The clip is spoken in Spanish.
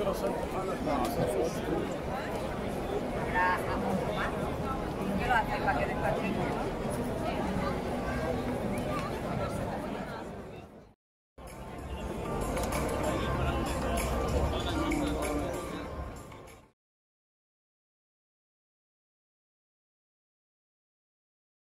¿Qué lo hace para que despache?